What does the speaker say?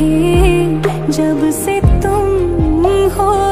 रही जब से तुम हो